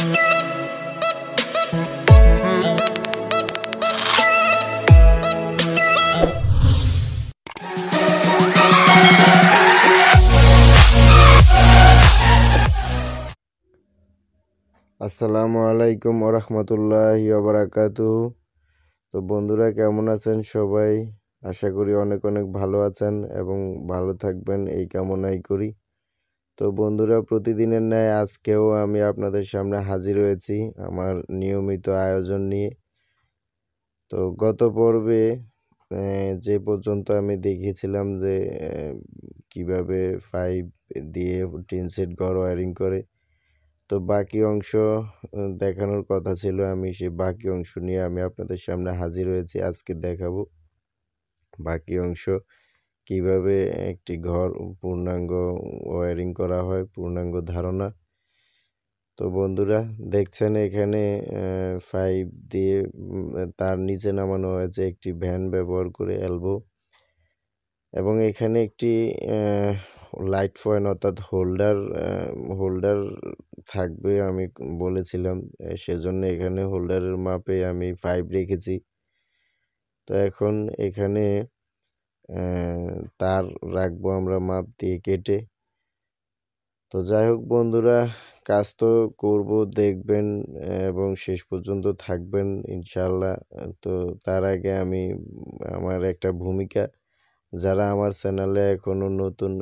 আসসালামু আলাইকুম ওরহমতুল্লাহি ওবরাকাতু তো বন্ধুরা, কেমন আছেন সবাই? আশা করি অনেক অনেক ভালো আছেন এবং ভালো থাকবেন, এই কামনাই করি। তো বন্ধুরা, প্রতিদিনের ন্যায় আজকেও আমি আপনাদের সামনে হাজির হয়েছি আমার নিয়মিত আয়োজন নিয়ে। তো গত পর্বে যে পর্যন্ত আমি দেখিয়েছিলাম যে কীভাবে পাইপ দিয়ে টিন সেট ঘর ওয়ারিং করে, তো বাকি অংশ দেখানোর কথা ছিল আমি সেই বাকি অংশ নিয়ে আমি আপনাদের সামনে হাজির হয়েছি। আজকে দেখাবো বাকি অংশ। কীভাবে একটি ঘর পূর্ণাঙ্গ ওয়ারিং করা হয়, পূর্ণাঙ্গ ধারণা? তো বন্ধুরা, দেখছেন এখানে ফাইভ দিয়ে তার নিচে নামানো হয়েছে একটি ভ্যান ব্যবহার করে এলবো এবং এখানে একটি লাইট পয়েন্ট অর্থাৎ হোল্ডার হোল্ডার থাকবে আমি বলেছিলাম সেজন্য এখানে হোল্ডারের মাপে আমি ফাইভ রেখেছি। তো এখন এখানে তার রাখব আমরা মাপ দিয়ে কেটে। তো যাই হোক বন্ধুরা, কাজ তো করব, দেখবেন, এবং শেষ পর্যন্ত থাকবেন ইনশাল্লাহ তো তার আগে আমি, আমার একটা ভূমিকা। যারা আমার চ্যানেলে এখনও নতুন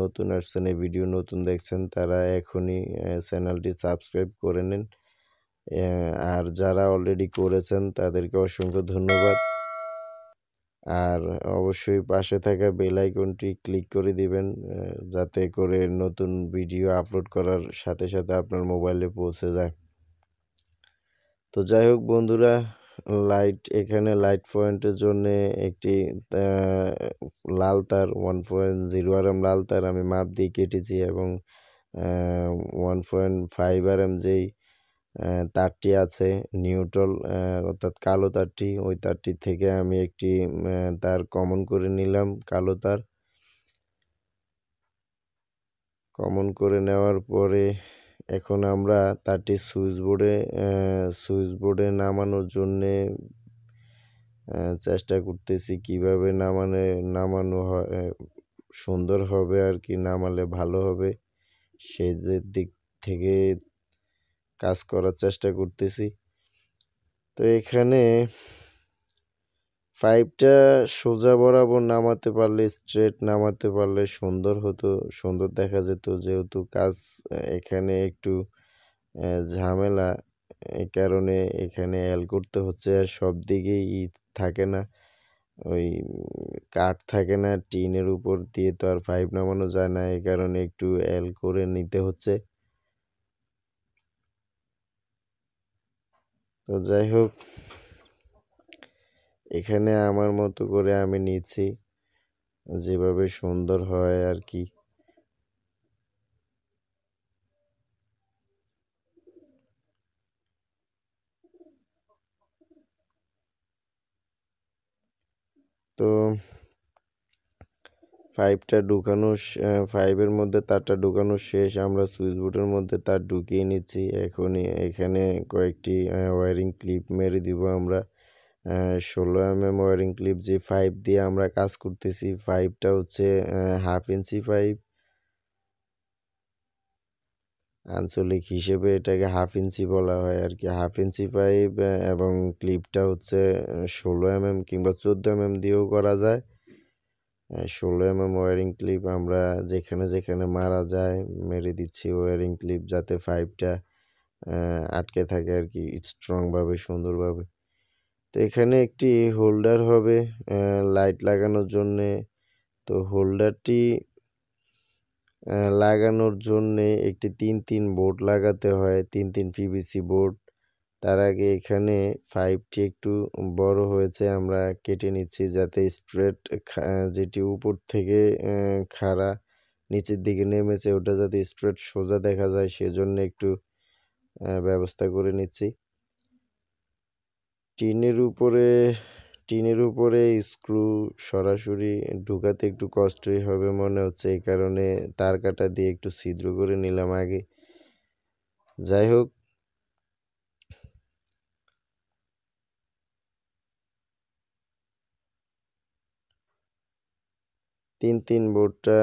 নতুন আসছেন, এই ভিডিও নতুন দেখছেন, তারা এখনই চ্যানেলটি সাবস্ক্রাইব করে নিন। আর যারা অলরেডি করেছেন, তাদেরকে অসংখ্য ধন্যবাদ। আর অবশ্যই পাশে থাকা বেল আইকনটি ক্লিক করে দিবেন যাতে করে নতুন ভিডিও আপলোড করার সাথে সাথে আপনার মোবাইলে পৌঁছে যায়। তো যাই হোক বন্ধুরা লাইট এখানে লাইট পয়েন্টের জন্য একটি লাল তার one point zero R M লাল তার আমি মাপ দিয়ে কেটেছি এবং one point five R M যেই তারটি আছে, নিউট্রল অর্থাৎ কালো তারটি। ওই তারটি থেকে আমি একটি তার কমন করে নিলাম, কালো তার। কমন করে নেওয়ার পরে এখন আমরা তারটি সুইচ বোর্ডে সুইচ বোর্ডে নামানোর জন্যে চেষ্টা করতেছি কীভাবে নামানে, নামানো হয় সুন্দর হবে আর কি, নামালে ভালো হবে। সেই দিক থেকে কাজ করার চেষ্টা করতেছি। তো এখানে পাইপটা সোজা বরাবর নামাতে পারলে স্ট্রেট নামাতে পারলে সুন্দর হতো, সুন্দর দেখা যেত। যেহেতু কাজ এখানে একটু ঝামেলা এই কারণে এখানে এল করতে হচ্ছে। আর সব দিকেই থাকে না, ওই কাঠ থাকে না, টিনের উপর দিয়ে তো আর পাইপ নামানো যায় না। এই কারণে একটু এল করে নিতে হচ্ছে। তো যাই হোক, এখানে আমার মতো করে আমি নিচ্ছি। যেভাবে সুন্দর হয় আর কি। তো পাইপটা ঢুকানো ফাইভের মধ্যে তারটা ঢুকানো শেষ। আমরা সুইচ বোর্ডের মধ্যে তার ঢুকিয়ে নিচ্ছি। এখনই এখানে কয়েকটি ওয়ারিং ক্লিপ মেরে দিব আমরা। ষোলো এম এম ওয়ারিং ক্লিপ যে ফাইভ দিয়ে আমরা কাজ করতেছি ফাইভটা হচ্ছে হাফ ইঞ্চি ফাইভ আঞ্চলিক হিসেবে এটাকে হাফ ইঞ্চি বলা হয় আর কি হাফ ইঞ্চি পাইপ এবং ক্লিপটা হচ্ছে ষোলো এম এম কিংবা চোদ্দ এম এম দিয়েও করা যায়। ষোলো এম এম ওয়ারিং ক্লিপ আমরা যেখানে যেখানে মারা যায়, মেরে দিচ্ছি ওয়ারিং ক্লিপ যাতে পাইপটা আটকে থাকে আর কি স্ট্রংভাবে সুন্দরভাবে তো এখানে একটি হোল্ডার হবে লাইট লাগানোর জন্যে। তো হোল্ডারটি লাগানোর জন্যে একটি তিন তিন বোর্ড লাগাতে হয়, তিন তিন পিভিসি বোর্ড তার আগে এখানে ফাইভটি একটু বড় হয়েছে, আমরা কেটে নিচ্ছি যাতে স্ট্রেট যেটি উপর থেকে খাড়া নিচের দিকে নেমেছে, ওটা যাতে স্ট্রেট সোজা দেখা যায়, সেজন্য একটু ব্যবস্থা করে নিচ্ছি। টিনের উপরে টিনের উপরে স্ক্রু সরাসরি ঢুকাতে একটু কষ্টই হবে মনে হচ্ছে, এই কারণে তার কাটা দিয়ে একটু ছিদ্র করে নিলাম আগে। যাই হোক তিন তিন বোর্ডটা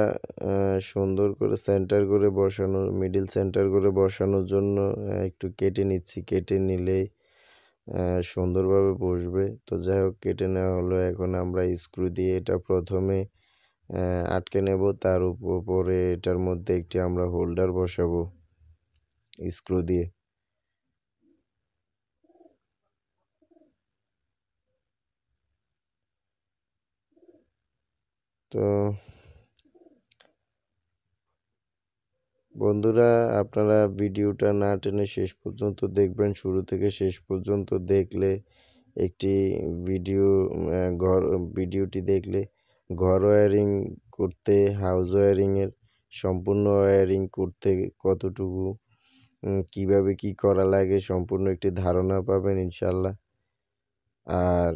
সুন্দর করে সেন্টার করে বসানোর মিডিল সেন্টার করে বসানোর জন্য একটু কেটে নিচ্ছি। কেটে নিলেই সুন্দরভাবে বসবে। তো যাই হোক, কেটে নেওয়া হলো। এখন আমরা স্ক্রু দিয়ে এটা প্রথমে আটকে নেব। তার উপরে এটার মধ্যে একটি আমরা হোল্ডার বসাবো স্ক্রু দিয়ে। তো বন্ধুরা, আপনারা ভিডিওটা না টেনে শেষ পর্যন্ত দেখবেন। শুরু থেকে শেষ পর্যন্ত দেখলে একটি ভিডিও ঘর, ভিডিওটি দেখলে ঘর ওয়ারিং করতে, হাউস ওয়ারিংয়ের সম্পূর্ণ ওয়ারিং করতে কতটুকু কীভাবে কি করা লাগে সম্পূর্ণ একটি ধারণা পাবেন ইনশাল্লাহ। আর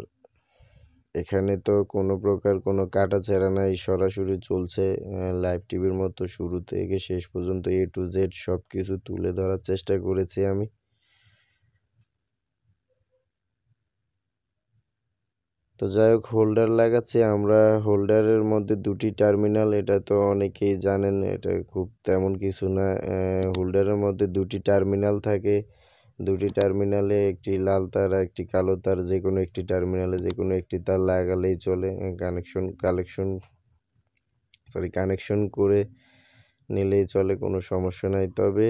এখানে তো কোনো প্রকার কোনো কাটাছেঁড়া নাই, সরাসরি চলছে লাইভ টিভির মতো শুরু থেকে শেষ পর্যন্ত এ টু জেড সব কিছু তুলে ধরার চেষ্টা করেছি আমি। তো যাই হোক হোল্ডার লাগাচ্ছি। আমরা হোল্ডারের মধ্যে দুটি টার্মিনাল এটা তো অনেকেই জানেন, এটা খুব তেমন কিছু না হোল্ডারের মধ্যে দুটি টার্মিনাল থাকে। দুটি টার্মিনালে একটি লাল তার আর একটি কালো তার, যে কোনো একটি টার্মিনালে যে কোনো একটি তার লাগালেই চলে। কানেকশন, কালেকশন সরি কানেকশন করে নিলেই চলে, কোনো সমস্যা নাই। তবে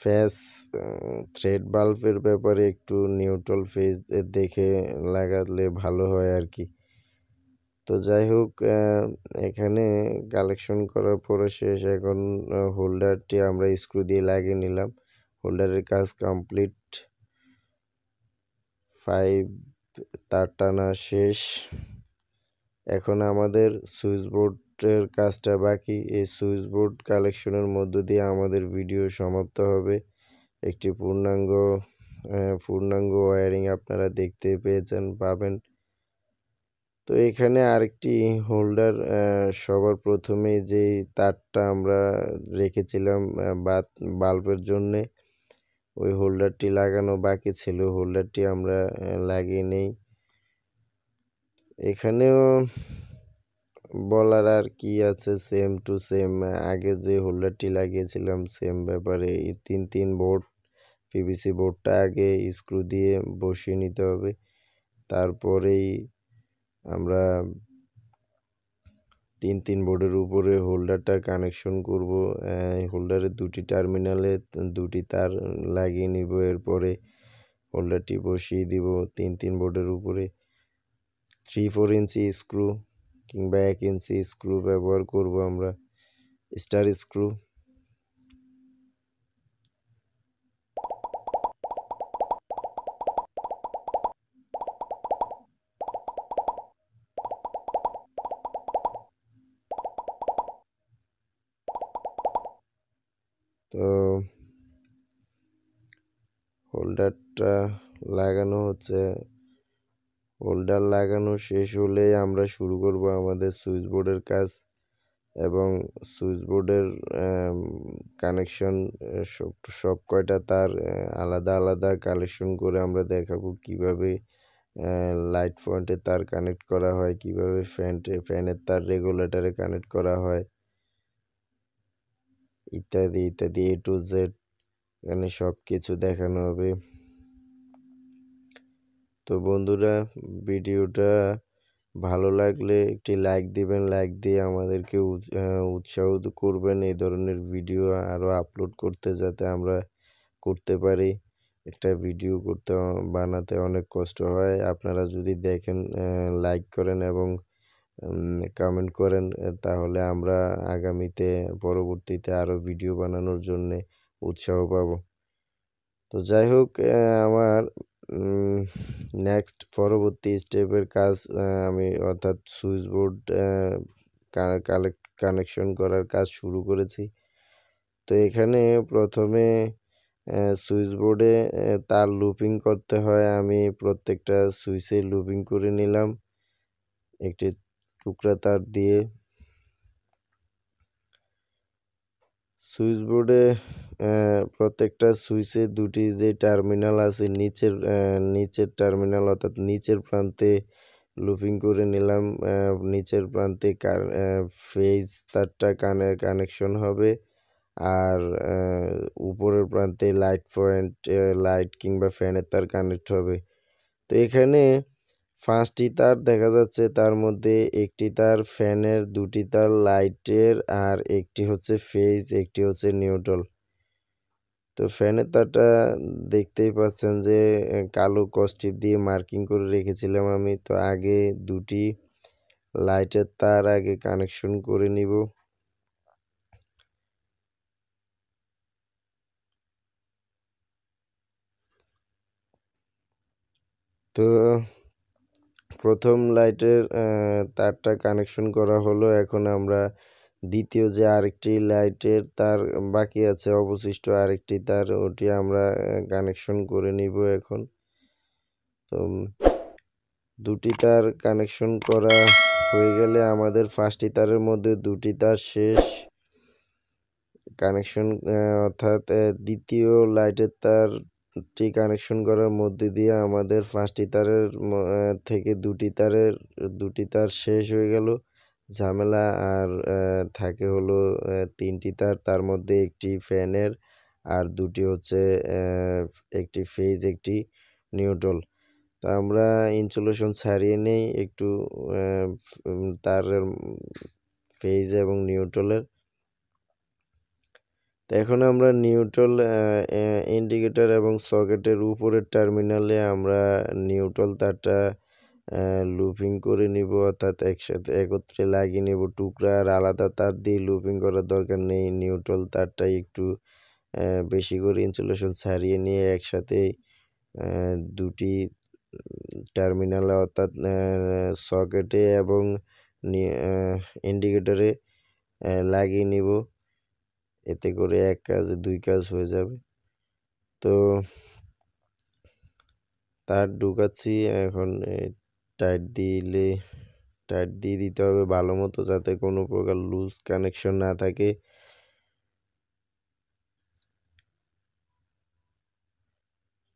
ফেস থ্রেড বাল্বের ব্যাপারে একটু নিউট্রাল ফেজ দেখে লাগালে ভালো হয় আর কি। তো যাই হোক এখানে কালেকশন করার পরে শেষ। এখন হোল্ডারটি আমরা স্ক্রু দিয়ে লাগিয়ে নিলাম। হোল্ডারের কাজ কমপ্লিট ফাইভ তার টানা শেষ। এখন আমাদের সুইচ বোর্ডের কাজটা বাকি। এই সুইচ বোর্ড কালেকশনের মধ্য দিয়ে আমাদের ভিডিও সমাপ্ত হবে। একটি পূর্ণাঙ্গ পূর্ণাঙ্গ ওয়ারিং আপনারা দেখতে পেয়েছেন, পাবেন। তো এখানে আরেকটি হোল্ডার সবার প্রথমে যেই তারটা আমরা রেখেছিলাম বাত, বাল্বের জন্যে ওই হোল্ডারটি লাগানো বাকি ছিল, হোল্ডারটি আমরা লাগিয়ে নেই। এখানেও বলার আর কি আছে সেম টু সেম আগে যে হোল্ডারটি লাগিয়েছিলাম সেম ব্যাপারে তিন তিন বোর্ড পিভিসি বোর্ডটা আগে স্ক্রু দিয়ে বসিয়ে নিতে হবে। তারপরেই আমরা তিন তিন বোর্ডের উপরে হোল্ডারটা কানেকশন করব হোল্ডারের দুটি টার্মিনালে দুটি তার লাগিয়ে নিব, এরপরে হোল্ডারটি বসিয়ে দিব তিন তিন বোর্ডের উপরে। থ্রি ফোর ইঞ্চি স্ক্রু কিংবা এক ইঞ্চি স্ক্রু ব্যবহার করব আমরা স্টার স্ক্রু তো হোল্ডারটা লাগানো হচ্ছে। হোল্ডার লাগানো শেষ হলে আমরা শুরু করব আমাদের সুইচ বোর্ডের কাজ এবং সুইচ বোর্ডের কানেকশন সব সব কয়টা তার আলাদা আলাদা কালেকশন করে আমরা দেখাবো কীভাবে লাইট পয়েন্টে তার কানেক্ট করা হয়, কীভাবে ফ্যানটে ফ্যানের তার রেগুলেটরে কানেক্ট করা হয়। ইত্যাদি ইত্যাদি এ টু জেড এখানে সব কিছু দেখানো হবে। তো বন্ধুরা, ভিডিওটা ভালো লাগলে একটি লাইক দিবেন, লাইক দিয়ে আমাদেরকে উৎসাহ করবেন এই ধরনের ভিডিও আরও আপলোড করতে যাতে আমরা করতে পারি। একটা ভিডিও করতে বানাতে অনেক কষ্ট হয়। আপনারা যদি দেখেন লাইক করেন এবং কমেন্ট করেন তাহলে আমরা আগামীতে, পরবর্তীতে আরও ভিডিও বানানোর জন্যে উৎসাহ পাব। তো যাই হোক আমার নেক্সট পরবর্তী স্টেপের কাজ আমি অর্থাৎ সুইচ বোর্ড কালেক্ট কানেকশন করার কাজ শুরু করেছি। তো এখানে প্রথমে সুইচ বোর্ডে তার লুপিং করতে হয়। আমি প্রত্যেকটা সুইচে লুপিং করে নিলাম। একটি টুকরা তার দিয়ে। সুইচ বোর্ডে প্রত্যেকটা সুইচে দুটি যে টার্মিনাল আছে, নিচের নিচের টার্মিনাল অর্থাৎ নিচের প্রান্তে লুপিং করে নিলাম নিচের প্রান্তে ফেজ তারটা কানে, কানেকশন হবে। আর উপরের প্রান্তে লাইট পয়েন্ট লাইট কিংবা ফ্যানের তার কানেক্ট হবে। তো এখানে পাঁচটি তার দেখা যাচ্ছে, তার মধ্যে একটি তার ফ্যানের, দুটি তার লাইটের, আর একটি হচ্ছে ফেজ, একটি হচ্ছে নিউট্রাল। তো ফ্যানের তারটা দেখতেই পাচ্ছেন যে কালো কস্টিপ দিয়ে মার্কিং করে রেখেছিলাম আমি। তো আগে দুটি লাইটের তার আগে কানেকশন করে নিব। তো প্রথম লাইটের তারটা কানেকশন করা হলো। এখন আমরা দ্বিতীয় যে আরেকটি লাইটের তার বাকি আছে, অবশিষ্ট আরেকটি, তার ওটি আমরা কানেকশন করে নিব এখন। তো দুটি তার কানেকশন করা হয়ে গেলে আমাদের ফার্স্টটি তারের মধ্যে দুটি তার শেষ কানেকশন অর্থাৎ দ্বিতীয় লাইটের তার টি কানেকশন করার মধ্যে দিয়ে আমাদের পাঁচটি তারের থেকে দুটি তারের, দুটি তার শেষ হয়ে গেল। ঝামেলা আর থাকে হলো তিনটি তার তার মধ্যে একটি ফ্যানের আর দুটি হচ্ছে একটি ফেজ, একটি নিউট্রাল। তো আমরা ইনসুলেশন ছাড়িয়ে নেই, একটু তারের ফেজ এবং নিউট্রালের। তো এখন আমরা নিউট্রাল ইন্ডিকেটর এবং সকেটের উপরের টার্মিনালে আমরা নিউট্রাল তারটা লুপিং করে নিব, অর্থাৎ একসাথে একত্রে লাগিয়ে নেব টুকরা আর আলাদা তার দিয়ে লুপিং করার দরকার নেই। নিউট্রাল তারটা একটু বেশি করে ইনসুলেশন ছাড়িয়ে নিয়ে একসাথে দুটি টার্মিনালে অর্থাৎ সকেটে এবং ইন্ডিকেটরে লাগিয়ে নিব। এতে করে এক কাজ, দুই কাজ হয়ে যাবে। তো, তার ঢুকাচ্ছি, এখন টাইট দিলে টাইট দিয়ে দিতে হবে ভালো মতো যাতে কোনো প্রকার লুজ কানেকশন না থাকে।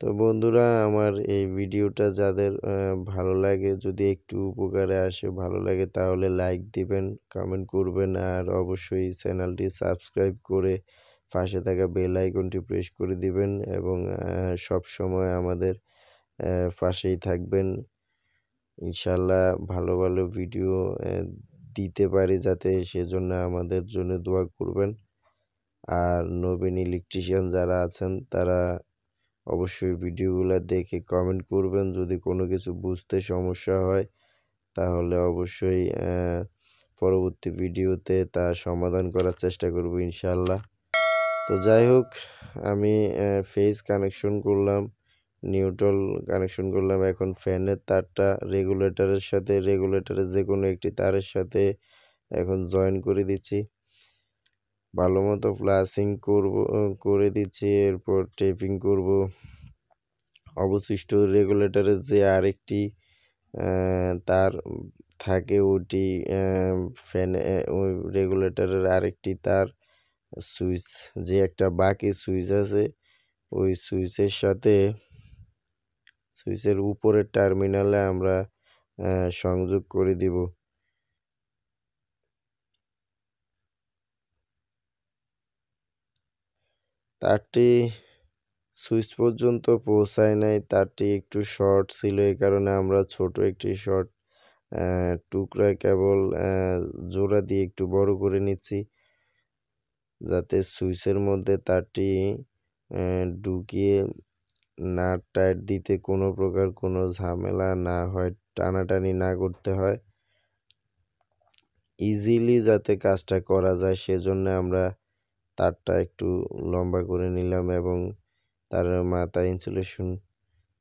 তো বন্ধুরা, আমার এই ভিডিওটা যাদের ভালো লাগে, যদি একটু উপকারে আসে, ভালো লাগে তাহলে লাইক দিবেন কমেন্ট করবেন আর অবশ্যই চ্যানেলটি সাবস্ক্রাইব করে পাশে থাকা বেল আইকনটি প্রেস করে দিবেন এবং সব সময় আমাদের পাশেই থাকবেন। ইনশাল্লাহ ভালো ভালো ভিডিও দিতে পারি যাতে সেজন্য আমাদের জন্য দোয়া করবেন। আর নবীন ইলেকট্রিশিয়ান যারা আছেন, তারা অবশ্যই ভিডিওগুলো দেখে কমেন্ট করবেন। যদি কোনো কিছু বুঝতে সমস্যা হয়, তাহলে অবশ্যই পরবর্তী ভিডিওতে তা সমাধান করার চেষ্টা করব ইনশাল্লাহ। তো যাই হোক, আমি ফেস কানেকশন করলাম। নিউট্রাল কানেকশন করলাম। এখন ফ্যানের তারটা রেগুলেটরের সাথে, রেগুলেটরের যে কোনো একটি তারের সাথে এখন জয়েন করে দিচ্ছি। ভালো মতো ফ্লাসিং করব, করে দিচ্ছি, এরপর টেপিং করব। অবশিষ্ট রেগুলেটরের যে আরেকটি তার থাকে ওটি ফ্যান ওই রেগুলেটরের আরেকটি তার সুইচ। যে একটা বাকি সুইচ আছে, ওই সুইচের সাথে সুইচের উপরের টার্মিনালে আমরা সংযোগ করে দিব। তারটি সুইচ পর্যন্ত পৌঁছায় নাই। তারটি একটু শর্ট ছিল এই কারণে আমরা ছোট একটি শর্ট টুকরা কেবল জোড়া দিয়ে একটু বড় করে নিচ্ছি, যাতে সুইচের মধ্যে তারটি ঢুকিয়ে নাট টাইট দিতে কোনো প্রকার কোনো ঝামেলা না হয়, টানাটানি না করতে হয়। ইজিলি যাতে কাজটা করা যায়, সেজন্য আমরা তারটা একটু লম্বা করে নিলাম এবং তার মাথা ইনসুলেশন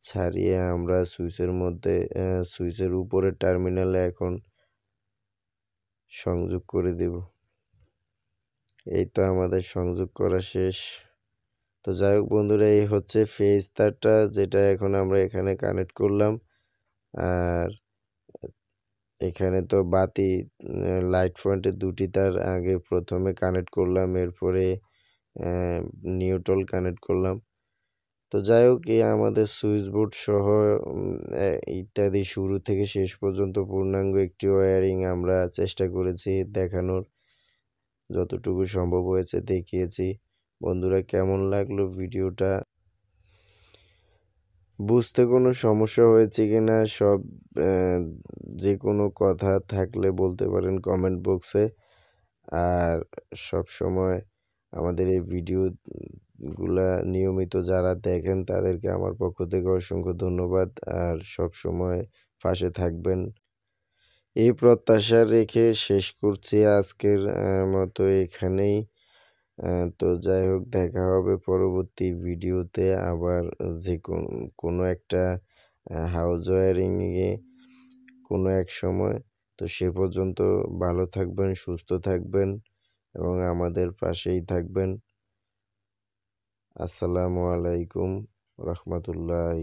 ছাড়িয়ে আমরা সুইচের মধ্যে সুইচের উপরের টার্মিনালে এখন সংযোগ করে দেব। এই তো আমাদের সংযোগ করা শেষ। তো যাই হোক বন্ধুরা, এই হচ্ছে ফেজ তারটা যেটা এখন আমরা এখানে কানেক্ট করলাম। আর এখানে তো বাতি লাইট পয়েন্টের দুটি তার আগে প্রথমে কানেক্ট করলাম, এরপরে নিউট্রাল কানেক্ট করলাম। তো যাই হোক এই আমাদের সুইচ বোর্ড সহ ইত্যাদি শুরু থেকে শেষ পর্যন্ত পূর্ণাঙ্গ একটি ওয়ারিং আমরা চেষ্টা করেছি দেখানোর। যতটুকু সম্ভব হয়েছে দেখিয়েছি। বন্ধুরা কেমন লাগল ভিডিওটা? বুঝতে কোনো সমস্যা হয়েছে কি না সব যে কোনো কথা থাকলে বলতে পারেন কমেন্ট বক্সে আর সব সময় আমাদের এই ভিডিও গুলা নিয়মিত যারা দেখেন, তাদেরকে আমার পক্ষ থেকে অসংখ্য ধন্যবাদ। আর সব সময় পাশে থাকবেন। এই প্রত্যাশা রেখে শেষ করছি আজকের মতো এখানেই। তো যাই হোক, দেখা হবে পরবর্তী ভিডিওতে আবার যে কোন- একটা হাউস ওয়ারিংয়ে কোনো এক সময়। তো সে পর্যন্ত ভালো থাকবেন, সুস্থ থাকবেন এবং আমাদের পাশেই থাকবেন। আসসালামু আলাইকুম রহমতুল্লাহ